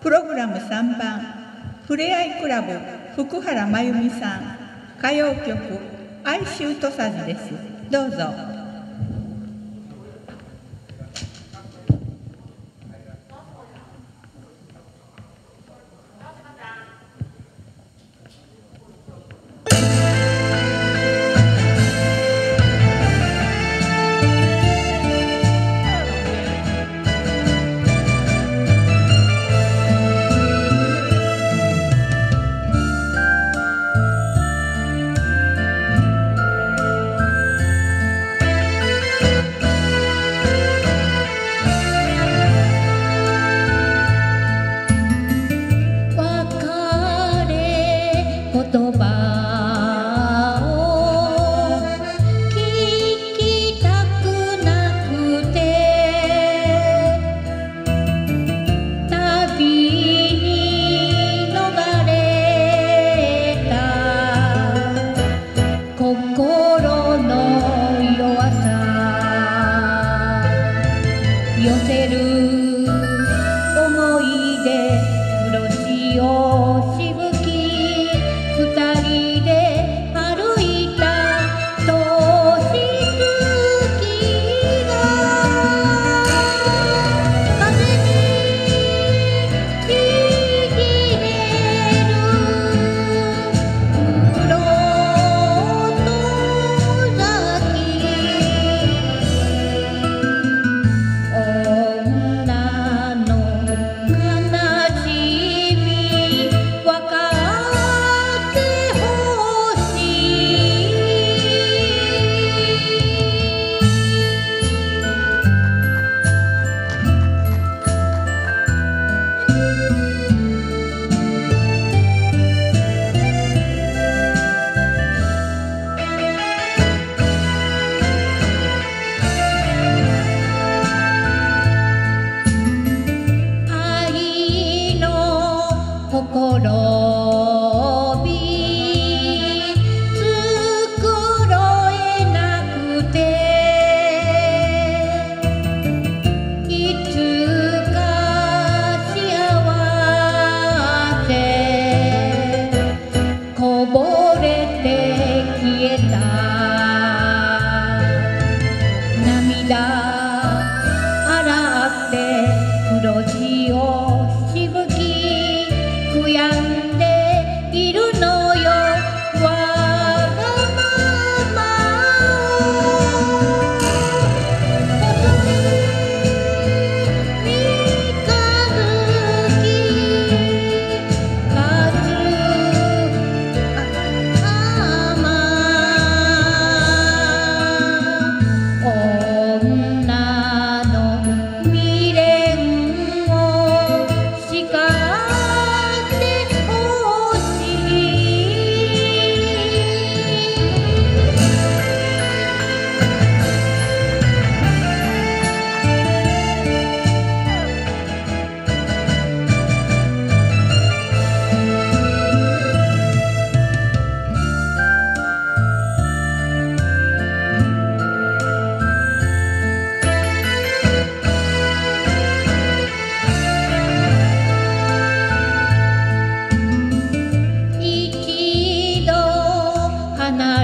プログラム3番。ふれあいクラブ福原真由美さん。歌謡曲「哀愁とさじ」です。どうぞ。言葉を聞きたくなくて旅に逃れた心の弱さ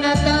Natal.